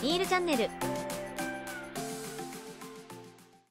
ニールチャンネル。